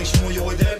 Część mój ojde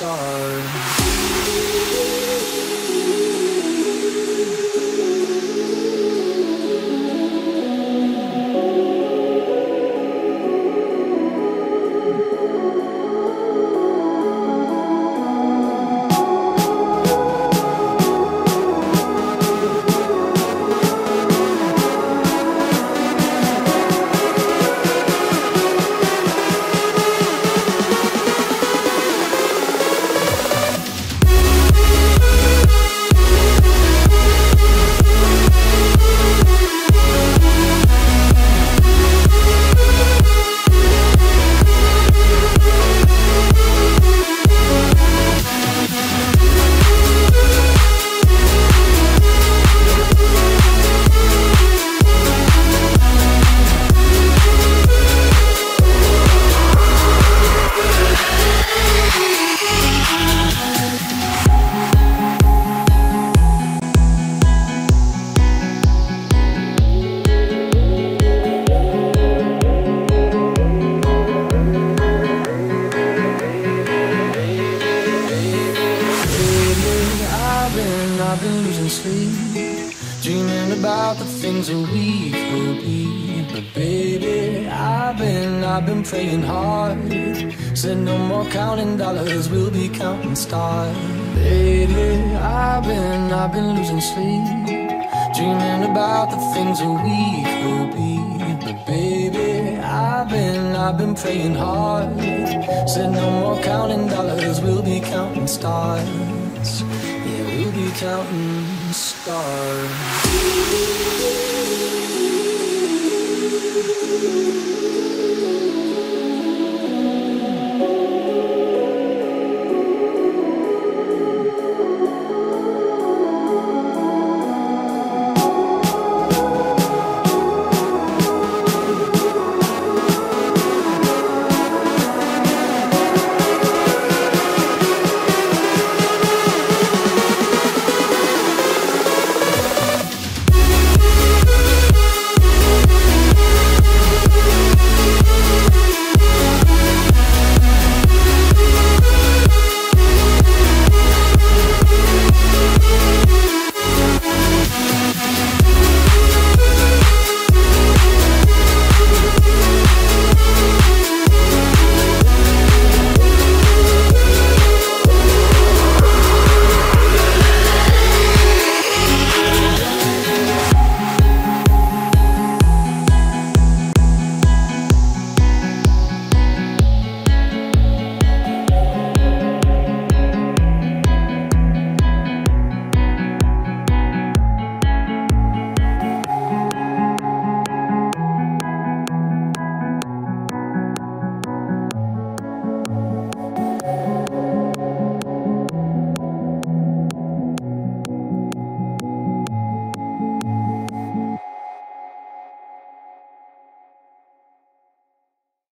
Lately, Sleep, dreaming about the things that we could be. But baby, I've been, I've been praying hard. Said no more counting dollars, we'll be counting stars. Lately, I've been, I've been losing sleep, dreaming about the things that we could be. But baby, I've been, I've been praying hard. Said no more counting dollars, we'll be counting stars counting stars.